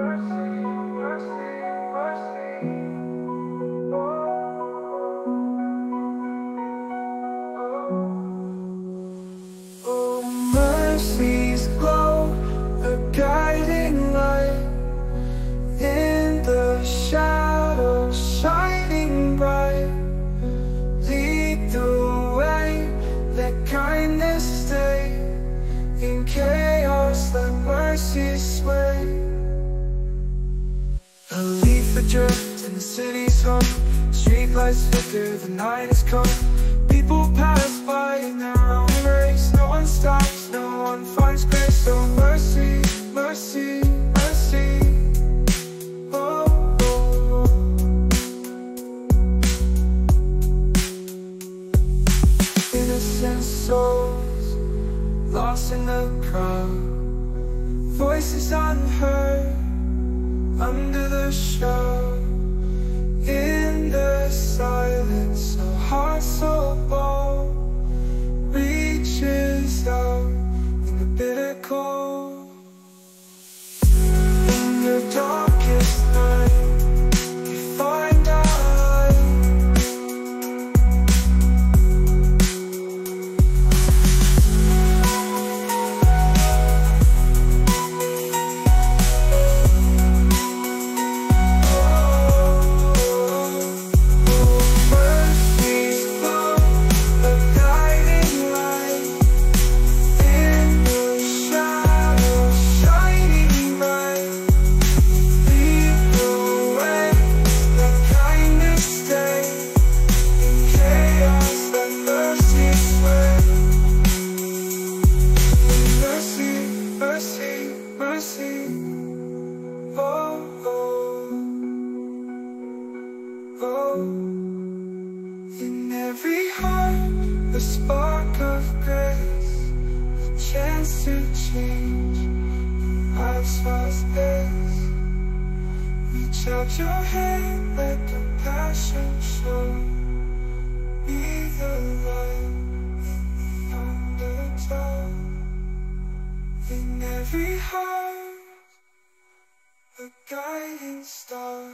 mercy, mercy. Adrift in the city's hum. Streetlights flicker, the night has come. People pass by in their own race. No one stops, no one finds grace. So mercy, mercy, mercy. Oh, oh. Innocent souls lost in the crowd. Voices unheard under the shroud. the spark of grace, the chance to change life's first days. Reach out your hand, let compassion show. Be the light in the undertow. In every heart, a guiding star.